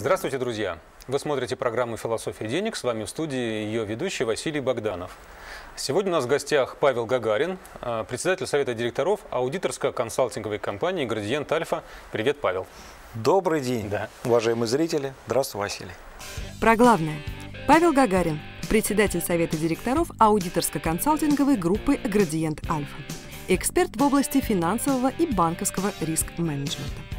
Здравствуйте, друзья! Вы смотрите программу «Философия денег». С вами в студии ее ведущий Василий Богданов. Сегодня у нас в гостях Павел Гагарин, э, председатель Совета директоров аудиторско-консалтинговой компании «Градиент Альфа». Привет, Павел. Добрый день, Да. уважаемые зрители. Здравствуй, Василий. Про главное. Павел Гагарин, председатель Совета директоров аудиторско-консалтинговой группы «Градиент Альфа». Эксперт в области финансового и банковского риск-менеджмента.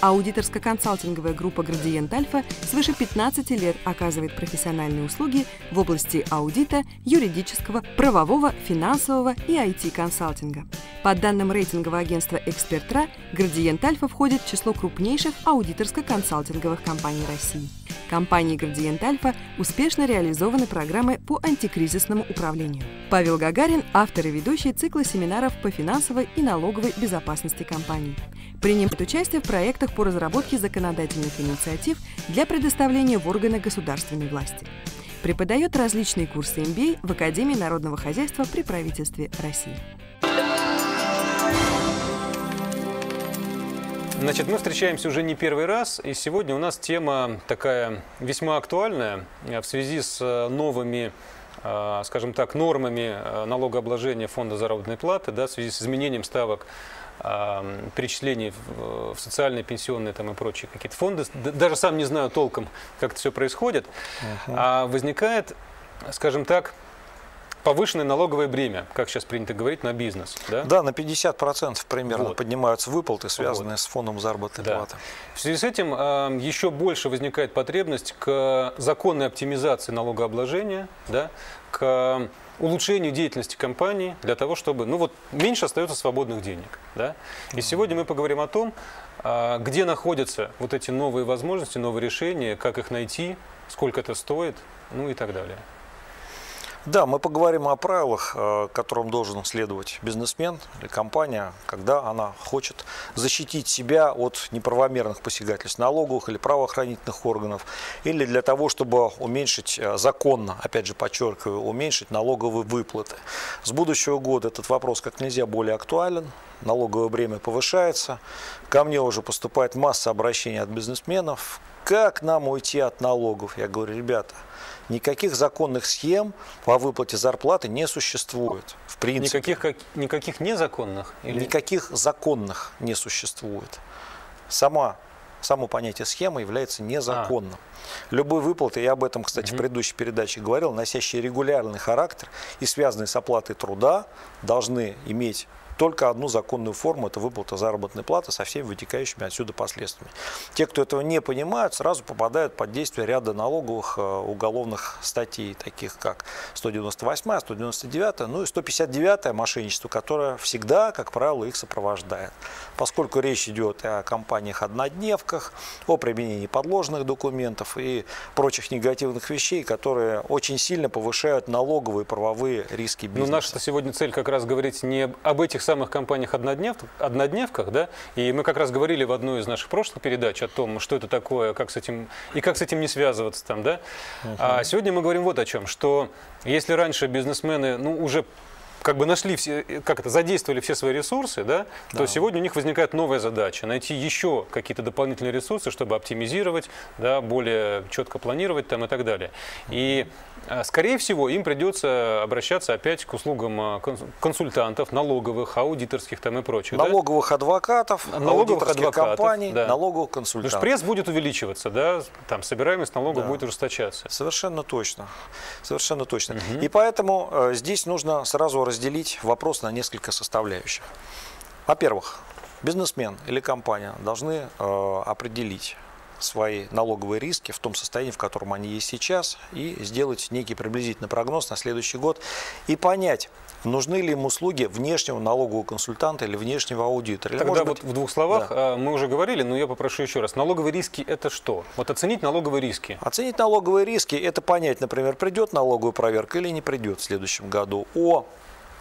Аудиторско-консалтинговая группа «Градиент Альфа» свыше 15 лет оказывает профессиональные услуги в области аудита, юридического, правового, финансового и IT-консалтинга. По данным рейтингового агентства «Экспертра», «Градиент Альфа» входит в число крупнейших аудиторско-консалтинговых компаний России. Компанией «Градиент Альфа» успешно реализованы программы по антикризисному управлению. Павел Гагарин – автор и ведущий цикла семинаров по финансовой и налоговой безопасности компаний. Принимает участие в проектах по разработке законодательных инициатив для предоставления в органы государственной власти. Преподает различные курсы MBA в Академии народного хозяйства при правительстве России. Значит, мы встречаемся уже не первый раз, и сегодня у нас тема такая весьма актуальная э, в связи с э, новыми, э, скажем так, нормами налогообложения фонда заработной платы, да, в связи с изменением ставок э, перечислений в, в социальные, пенсионные там и прочие какие-то фонды. Даже сам не знаю толком, как это все происходит. А возникает, скажем так, повышенное налоговое бремя, как сейчас принято говорить, на бизнес. Да? Да, на 50% примерно Вот. поднимаются выплаты, связанные с фондом заработной Да. платы. В связи с этим э, еще больше возникает потребность к законной оптимизации налогообложения, да, к улучшению деятельности компании для того, чтобы, ну вот, меньше остается свободных денег. Да? И сегодня мы поговорим о том, а, где находятся вот эти новые возможности, новые решения, как их найти, сколько это стоит, ну и так далее. Да, мы поговорим о правилах, э, которым должен следовать бизнесмен или компания, когда она хочет защитить себя от неправомерных посягательств налоговых или правоохранительных органов, или для того, чтобы уменьшить э, законно, опять же подчеркиваю, уменьшить налоговые выплаты. С будущего года этот вопрос как нельзя более актуален, налоговое бремя повышается, ко мне уже поступает масса обращений от бизнесменов, как нам уйти от налогов? Я говорю, ребята, никаких законных схем по выплате зарплаты не существует. В принципе, Никаких, как- никаких незаконных? Или... никаких законных не существует. Сама, само понятие схемы является незаконным. Любой выплаты, я об этом, кстати, в предыдущей передаче говорил, носящие регулярный характер и связанные с оплатой труда, должны иметь только одну законную форму, это выплата заработной платы со всеми вытекающими отсюда последствиями. Те, кто этого не понимают, сразу попадают под действие ряда налоговых э, уголовных статей, таких как 198, 199, ну и 159 мошенничество, которое всегда, как правило, их сопровождает. Поскольку речь идет о компаниях-однодневках, о применении подложных документов и прочих негативных вещей, которые очень сильно повышают налоговые и правовые риски Ну, бизнеса. наша сегодня цель как раз говорить не об этих самых компаниях-однодневках, однодневках, да, и мы как раз говорили в одной из наших прошлых передач о том, что это такое, как с этим, и как с этим не связываться там, да. А сегодня мы говорим вот о чем, что если раньше бизнесмены, ну, уже как бы нашли все, э, как это, задействовали все свои ресурсы, да, то сегодня у них возникает новая задача найти еще какие-то дополнительные ресурсы, чтобы оптимизировать, да, более четко планировать там и так далее. И а, скорее всего им придется обращаться опять к услугам а, конс- консультантов, налоговых, аудиторских там и прочих. да. Налоговых адвокатов, Налоговых аудиторских адвокатов, компаний, да. налоговых Потому что консультантов. пресс будет увеличиваться, да, там собираемость налогов Да. будет ужесточаться. Совершенно точно. Совершенно точно. И поэтому э, здесь нужно сразу разделить вопрос на несколько составляющих. Во-первых, бизнесмен или компания должны э, определить свои налоговые риски в том состоянии, в котором они есть сейчас, и сделать некий приблизительный прогноз на следующий год и понять, нужны ли им услуги внешнего налогового консультанта или внешнего аудитора. Или, Тогда может вот быть, в двух словах, да. а, мы уже говорили, но я попрошу еще раз. Налоговые риски – это что? Вот оценить налоговые риски. Оценить налоговые риски – это понять, например, придет налоговая проверка или не придет в следующем году. О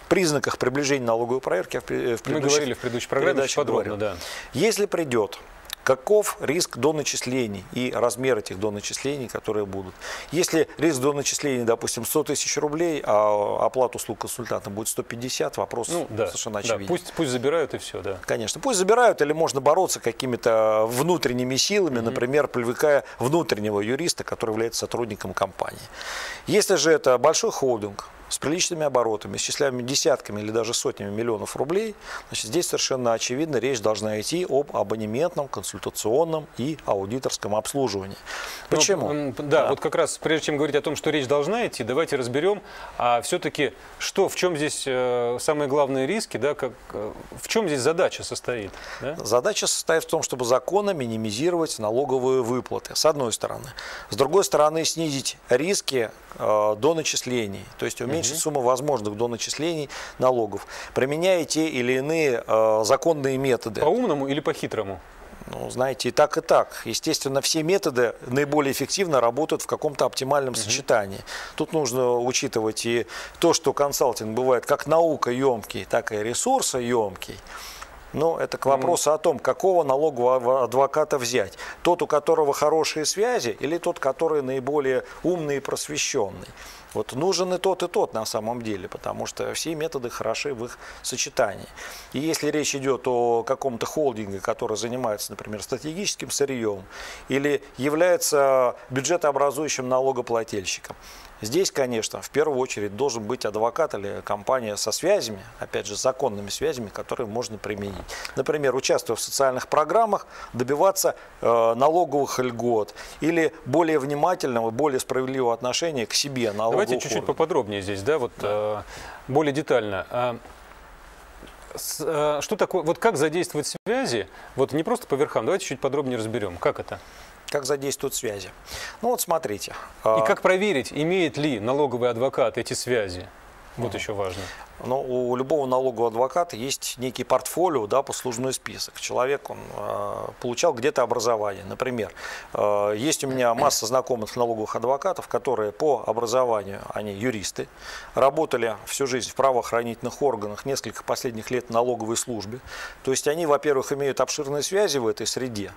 признаках приближения налоговой проверки в Мы говорили в предыдущей программе очень подробно, говорил. да. Если придет, каков риск до начислений и размер этих до начислений, которые будут. Если риск до начислений, допустим, 100 тысяч рублей, а оплата услуг консультанта будет 150, вопрос ну, да, совершенно очевиден. Да, пусть, пусть забирают и все, да. Конечно, пусть забирают, или можно бороться какими-то внутренними силами, mm-hmm. например, привлекая внутреннего юриста, который является сотрудником компании. Если же это большой холдинг, с приличными оборотами, исчисляемыми десятками или даже сотнями миллионов рублей, значит, здесь совершенно очевидно речь должна идти об абонементном, консультационном и аудиторском обслуживании. Ну, Почему? Ну, да, да, вот как раз прежде чем говорить о том, что речь должна идти, давайте разберем, а все-таки что, в чем здесь э, самые главные риски, да, как, э, в чем здесь задача состоит? Да? Задача состоит в том, чтобы законно минимизировать налоговые выплаты, с одной стороны. С другой стороны, снизить риски э, до начислений, то есть уменьшить уменьшить сумму возможных до начислений налогов, применяя те или иные э, законные методы. По умному или по хитрому? Ну, знаете, и так, и так. Естественно, все методы наиболее эффективно работают в каком-то оптимальном угу. сочетании. Тут нужно учитывать и то, что консалтинг бывает как наука емкий, так и ресурса емкий. Но это к вопросу о том, какого налогового адвоката взять. Тот, у которого хорошие связи, или тот, который наиболее умный и просвещенный. Вот нужен и тот, и тот на самом деле, потому что все методы хороши в их сочетании. И если речь идет о каком-то холдинге, который занимается, например, стратегическим сырьем или является бюджетообразующим налогоплательщиком, Здесь, конечно, в первую очередь должен быть адвокат или компания со связями, опять же, законными связями, которые можно применить. Например, участвуя в социальных программах, добиваться э, налоговых льгот или более внимательного, более справедливого отношения к себе налоговых Давайте чуть-чуть поподробнее здесь, да, вот да. Э, более детально. С, э, что такое, вот как задействовать связи, вот не просто по верхам, давайте чуть подробнее разберем, как это? Как задействуют связи? Ну вот смотрите. И а, как проверить, имеет ли налоговый адвокат эти связи? Вот еще важно. Но у любого налогового адвоката есть некий портфолио, да, послужной список. Человек он, э, получал где-то образование. Например, э, есть у меня масса знакомых налоговых адвокатов, которые по образованию, они юристы, работали всю жизнь в правоохранительных органах, несколько последних лет в налоговой службе. То есть они, во-первых, имеют обширные связи в этой среде,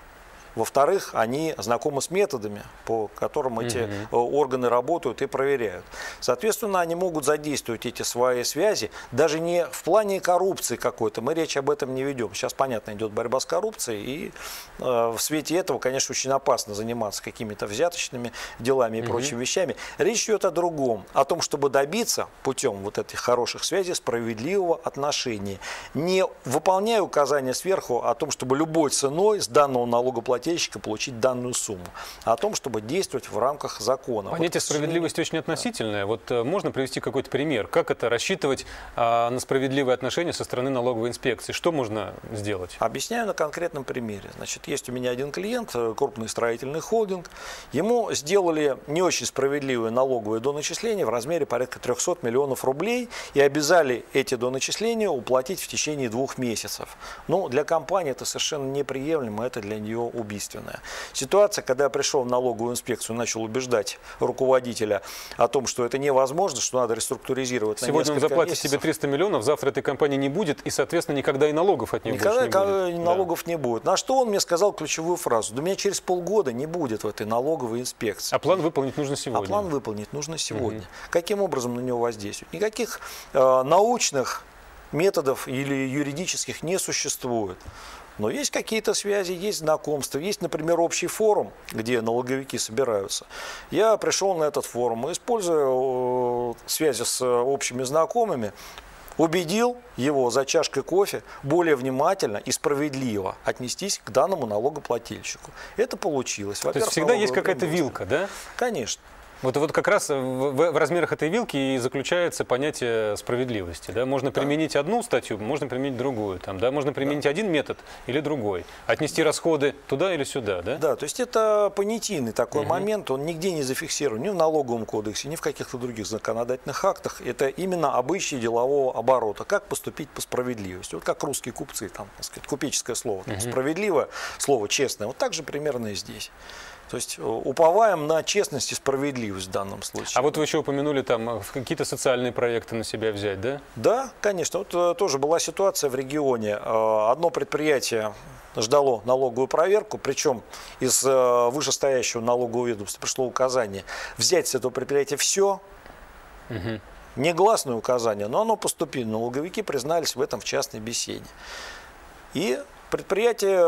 во-вторых, они знакомы с методами, по которым эти угу. органы работают и проверяют. Соответственно, они могут задействовать эти свои связи, даже не в плане коррупции какой-то, мы речь об этом не ведем. Сейчас, понятно, идет борьба с коррупцией, и э, в свете этого, конечно, очень опасно заниматься какими-то взяточными делами и угу. прочими вещами. Речь идет о другом, о том, чтобы добиться путем вот этих хороших связей справедливого отношения, не выполняя указания сверху о том, чтобы любой ценой с данного налогоплательщика налогоплательщика получить данную сумму, а о том, чтобы действовать в рамках закона. Понятие вот, справедливости очень относительное. Вот э, можно привести какой-то пример? Как это рассчитывать а, на справедливые отношения со стороны налоговой инспекции? Что можно сделать? Объясняю на конкретном примере. Значит, есть у меня один клиент, э, крупный строительный холдинг. Ему сделали не очень справедливые налоговые доначисления в размере порядка 300 миллионов рублей и обязали эти доначисления уплатить в течение двух месяцев. Ну, для компании это совершенно неприемлемо, это для нее убийство убийственная. Ситуация, когда я пришел в налоговую инспекцию, начал убеждать руководителя о том, что это невозможно, что надо реструктуризировать Сегодня он заплатит месяцев. себе 300 миллионов, завтра этой компании не будет, и, соответственно, никогда и налогов от нее никогда не будет. налогов да. не будет. На что он мне сказал ключевую фразу? Да меня через полгода не будет в этой налоговой инспекции. А план выполнить нужно сегодня. А план выполнить нужно сегодня. Угу. Каким образом на него воздействовать? Никаких э, научных методов или юридических не существует. Но есть какие-то связи, есть знакомства, есть, например, общий форум, где налоговики собираются. Я пришел на этот форум используя э, связи с общими знакомыми, убедил его за чашкой кофе более внимательно и справедливо отнестись к данному налогоплательщику. Это получилось. То есть всегда есть какая-то вилка, да? Конечно. Вот, вот как раз в, в размерах этой вилки и заключается понятие справедливости. Да? Можно да. применить одну статью, можно применить другую. Там, да? Можно применить да. один метод или другой. Отнести расходы туда или сюда. Да, да то есть это понятийный такой угу. момент, он нигде не зафиксирован ни в налоговом кодексе, ни в каких-то других законодательных актах. Это именно обычай делового оборота. Как поступить по справедливости. Вот как русские купцы, там, так сказать, купеческое слово. Угу. Справедливое слово, честное. Вот так же примерно и здесь. То есть э, уповаем на честность и справедливость в данном случае. А вот вы еще упомянули там э, какие-то социальные проекты на себя взять, да? Да, конечно. Вот э, тоже была ситуация в регионе. Одно предприятие ждало налоговую проверку, причем из вышестоящего налогового ведомства пришло указание взять с этого предприятия все, угу. негласное указание, но оно поступило. Налоговики признались в этом в частной беседе. И предприятие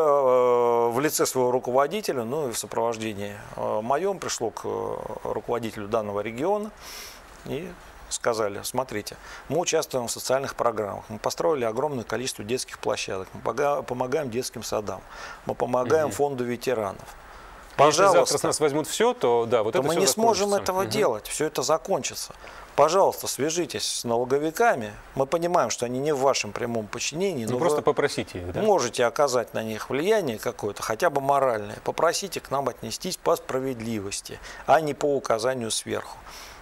лице своего руководителя, ну и в сопровождении э, моем пришло к руководителю данного региона и сказали, смотрите, мы участвуем в социальных программах, мы построили огромное количество детских площадок, мы помогаем детским садам, мы помогаем угу. фонду ветеранов. Пожалуйста. Если завтра с нас возьмут все, то да, вот то это мы не сможем этого угу. делать, все это закончится. Пожалуйста, свяжитесь с налоговиками. Мы понимаем, что они не в вашем прямом подчинении. Ну, но просто попросите их, да? Можете оказать на них влияние какое-то, хотя бы моральное. Попросите к нам отнестись по справедливости, а не по указанию сверху.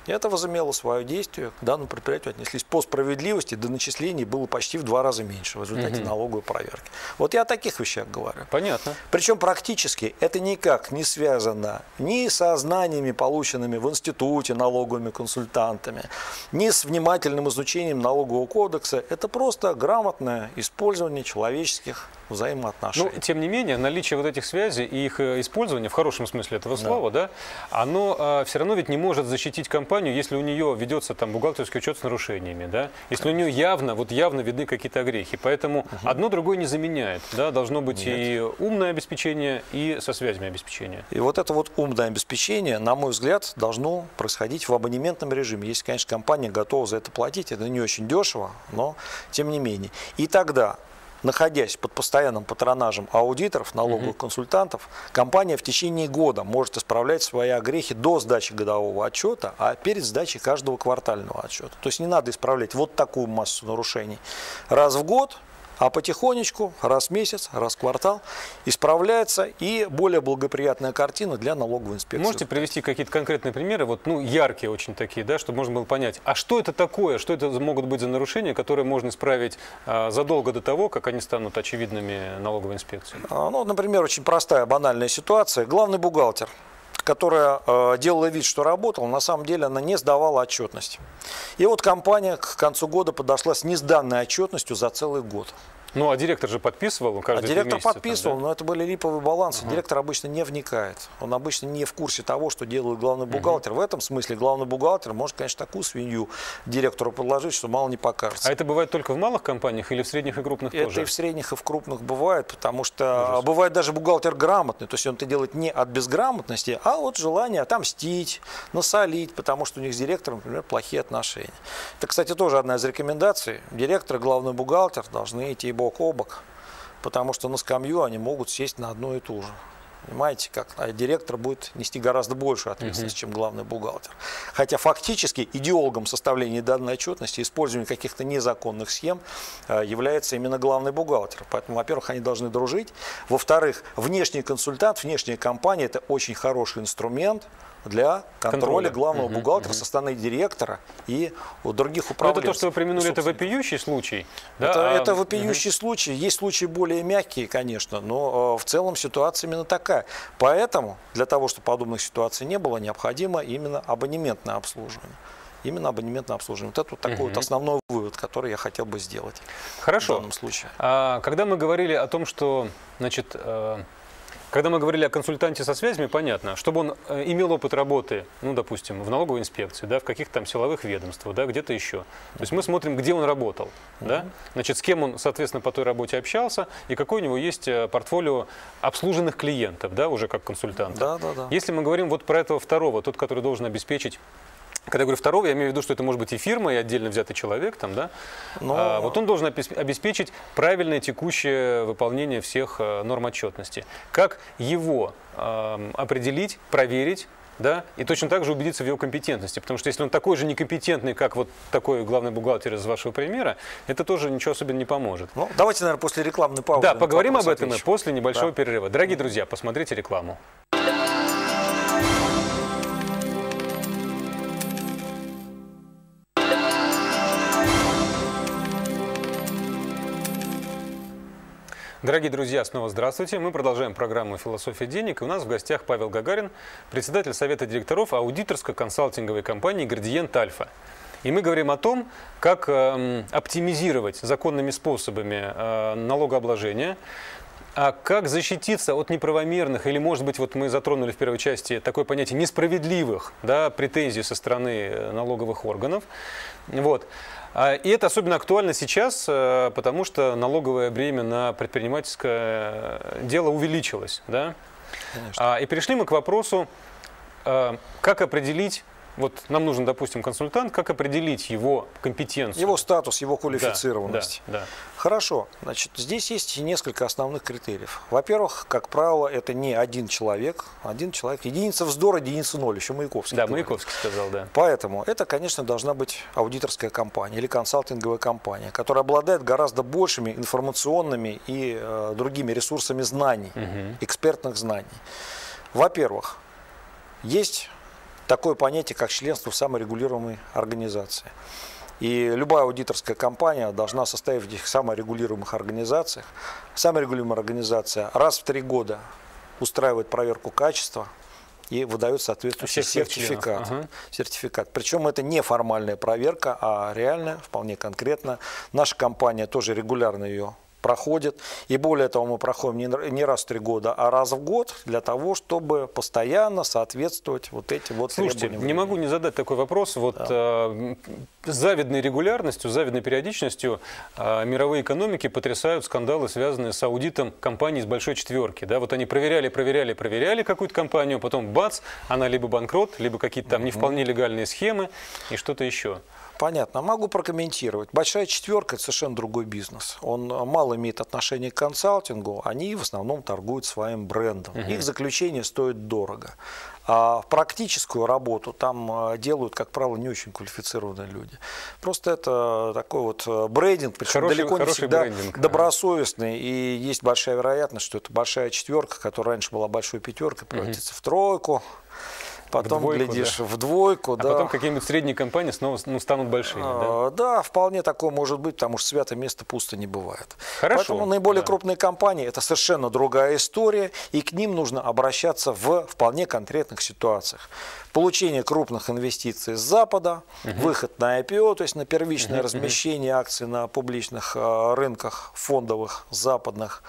И это возымело свое действие. К данному предприятию отнеслись по справедливости, до начислений было почти в два раза меньше в результате угу. налоговой проверки. Вот я о таких вещах говорю. Понятно. Причем практически это никак не связано ни со знаниями, полученными в институте налоговыми консультантами, ни с внимательным изучением налогового кодекса. Это просто грамотное использование человеческих взаимоотношений. Но, тем не менее, наличие вот этих связей и их э, использование, в хорошем смысле этого слова, да, да оно а, все равно ведь не может защитить компанию, если у нее ведется там бухгалтерский учет с нарушениями, да, если Конечно. у нее явно, вот явно видны какие-то огрехи. Поэтому угу. одно другое не заменяет, да, должно быть Нет. и умное обеспечение, и со связями обеспечение. И вот это вот умное обеспечение, на мой взгляд, должно происходить в абонементном режиме. Если, конечно, компания готова за это платить, это не очень дешево, но тем не менее. И тогда находясь под постоянным патронажем аудиторов, налоговых консультантов, компания в течение года может исправлять свои огрехи до сдачи годового отчета, а перед сдачей каждого квартального отчета. То есть не надо исправлять вот такую массу нарушений раз в год, а потихонечку, раз в месяц, раз в квартал, исправляется и более благоприятная картина для налоговой инспекции. Можете привести какие-то конкретные примеры, вот, ну, яркие очень такие, да, чтобы можно было понять, а что это такое, что это могут быть за нарушения, которые можно исправить а, задолго до того, как они станут очевидными налоговой инспекции? А, ну, например, очень простая, банальная ситуация. Главный бухгалтер которая э, делала вид, что работала, на самом деле она не сдавала отчетность. И вот компания к концу года подошла с несданной отчетностью за целый год. Ну, а директор же подписывал каждый А директор подписывал, там, да? но это были липовые балансы. Угу. Директор обычно не вникает. Он обычно не в курсе того, что делает главный бухгалтер. Угу. В этом смысле главный бухгалтер может, конечно, такую свинью директору предложить, что мало не покажется. А это бывает только в малых компаниях или в средних и крупных это тоже? Это и в средних, и в крупных бывает, потому что Ужас. бывает даже бухгалтер грамотный. То есть он это делает не от безграмотности, а от желания отомстить, насолить, потому что у них с директором, например, плохие отношения. Это, кстати, тоже одна из рекомендаций. Директор и главный бухгалтер должны идти бок о бок, потому что на скамью они могут сесть на одно и то же. Понимаете, как а директор будет нести гораздо большую ответственность, угу. чем главный бухгалтер. Хотя фактически идеологом составления данной отчетности, использования каких-то незаконных схем э, является именно главный бухгалтер. Поэтому, во-первых, они должны дружить. Во-вторых, внешний консультант, внешняя компания – это очень хороший инструмент, для контроля, контроля. главного угу, бухгалтера угу. со стороны директора и у других управленцев. Ну, это то, что вы упомянули, это вопиющий случай? Да? Это, а... это вопиющий угу. случай. Есть случаи более мягкие, конечно, но э, в целом ситуация именно такая. Поэтому для того, чтобы подобных ситуаций не было, необходимо именно абонементное обслуживание именно абонементное обслуживание. Вот это вот такой угу. вот основной вывод, который я хотел бы сделать Хорошо. в данном случае. А, когда мы говорили о том, что значит, э, когда мы говорили о консультанте со связями, понятно, чтобы он э, имел опыт работы, ну, допустим, в налоговой инспекции, да, в каких-то там силовых ведомствах, да, где-то еще. То есть мы смотрим, где он работал, да, значит, с кем он, соответственно, по той работе общался, и какой у него есть э, портфолио обслуженных клиентов, да, уже как консультант. Да, да, да. Если мы говорим вот про этого второго, тот, который должен обеспечить когда я говорю второго, я имею в виду, что это может быть и фирма, и отдельно взятый человек, там, да? Но... А, вот он должен обеспечить правильное текущее выполнение всех а, норм отчетности. Как его а, определить, проверить, да, и точно так же убедиться в его компетентности. Потому что если он такой же некомпетентный, как вот такой главный бухгалтер из вашего примера, это тоже ничего особенно не поможет. Ну, давайте, наверное, после рекламной паузы. Да, поговорим об этом и после небольшого да. перерыва. Дорогие друзья, посмотрите рекламу. Дорогие друзья, снова здравствуйте. Мы продолжаем программу «Философия денег». И у нас в гостях Павел Гагарин, председатель Совета директоров аудиторско-консалтинговой компании «Градиент Альфа». И мы говорим о том, как э, оптимизировать законными способами э, налогообложение, А как защититься от неправомерных, или, может быть, вот мы затронули в первой части такое понятие несправедливых да, претензий со стороны э, налоговых органов? Вот. А, и это особенно актуально сейчас, э, потому что налоговое бремя на предпринимательское э, дело увеличилось. Да? Конечно. А, и перешли мы к вопросу, как определить вот нам нужен, допустим, консультант, как определить его компетенцию? Его статус, его квалифицированность. Да, да, да. Хорошо. Значит, здесь есть несколько основных критериев. Во-первых, как правило, это не один человек. Один человек. Единица вздора, единица ноль. Еще Маяковский. Да, говорит. Маяковский сказал, да. Поэтому это, конечно, должна быть аудиторская компания или консалтинговая компания, которая обладает гораздо большими информационными и э, другими ресурсами знаний, угу. экспертных знаний. Во-первых, есть такое понятие, как членство в саморегулируемой организации. И любая аудиторская компания должна состоять в этих саморегулируемых организациях. Саморегулируемая организация раз в три года устраивает проверку качества и выдает соответствующий сертификат. Ага. сертификат. Причем это не формальная проверка, а реальная, вполне конкретно. Наша компания тоже регулярно ее проходит. И более того, мы проходим не, не раз в три года, а раз в год для того, чтобы постоянно соответствовать вот этим вот Слушайте, требованиям. не могу не задать такой вопрос. Вот да. э, с завидной регулярностью, с завидной периодичностью э, мировые экономики потрясают скандалы, связанные с аудитом компаний из большой четверки. Да? Вот они проверяли, проверяли, проверяли какую-то компанию, потом бац, она либо банкрот, либо какие-то там не вполне легальные схемы и что-то еще. Понятно. Могу прокомментировать. Большая четверка – это совершенно другой бизнес. Он мало имеет отношение к консалтингу. Они в основном торгуют своим брендом. Угу. Их заключение стоит дорого. А практическую работу там э, делают, как правило, не очень квалифицированные люди. Просто это такой вот э, брендинг, причем хороший, далеко не всегда брендинг, добросовестный. И есть большая вероятность, что это большая четверка, которая раньше была большой пятеркой, превратится угу. в тройку потом, двойку, глядишь, да. в двойку. А да. потом какие-нибудь средние компании снова ну, станут большими, а, да? Да, вполне такое может быть, потому что свято место пусто не бывает. Хорошо. Поэтому наиболее да. крупные компании – это совершенно другая история, и к ним нужно обращаться в вполне конкретных ситуациях. Получение крупных инвестиций с Запада, угу. выход на IPO, то есть на первичное угу. размещение акций на публичных а, рынках фондовых западных,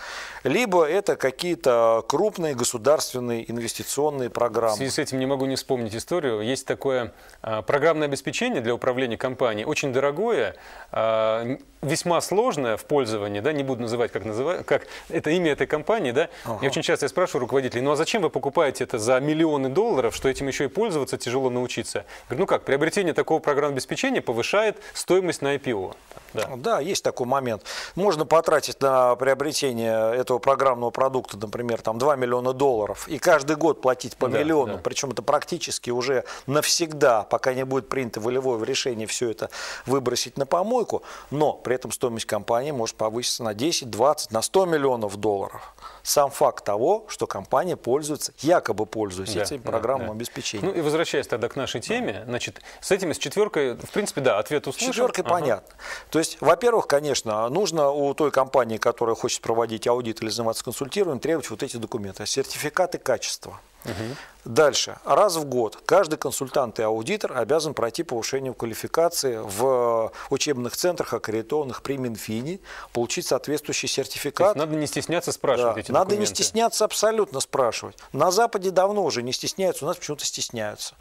либо это какие-то крупные государственные инвестиционные программы. В связи с этим не могу не вспомнить историю. Есть такое а, программное обеспечение для управления компанией, очень дорогое, а, весьма сложное в пользовании, да, не буду называть, как, называть, как это имя этой компании, да. Ага. Я очень часто я спрашиваю руководителей, ну а зачем вы покупаете это за миллионы долларов, что этим еще и пользоваться тяжело научиться? говорю, ну как, приобретение такого программного обеспечения повышает стоимость на IPO. Да. да, есть такой момент. Можно потратить на приобретение этого программного продукта, например, там 2 миллиона долларов, и каждый год платить по да, миллиону, да. причем это практически уже навсегда, пока не будет принято волевое решение все это выбросить на помойку, но при этом стоимость компании может повыситься на 10, 20, на 100 миллионов долларов. Сам факт того, что компания пользуется, якобы пользуется да, этим программным да. обеспечением. Ну и возвращаясь тогда к нашей теме, значит, с этим, с четверкой, в принципе, да, ответ услышан. С четверкой ага. понятно. То есть, во-первых, конечно, нужно у той компании, которая хочет проводить аудит или заниматься консультированием, требовать вот эти документы, сертификаты качества. Угу. Дальше. Раз в год каждый консультант и аудитор обязан пройти повышение квалификации в учебных центрах, аккредитованных при Минфине, получить соответствующий сертификат. надо не стесняться спрашивать да, эти Надо документы. не стесняться абсолютно спрашивать. На Западе давно уже не стесняются, у нас почему-то стесняются.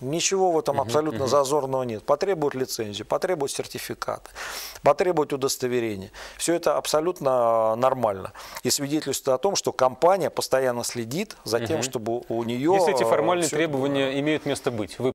Ничего в этом абсолютно зазорного нет. Потребуют лицензию, потребуют сертификаты, потребуют удостоверения. Все это абсолютно нормально. И свидетельствует о том, что компания постоянно следит за тем, чтобы у нее... Если эти формальные требования имеют место быть, вы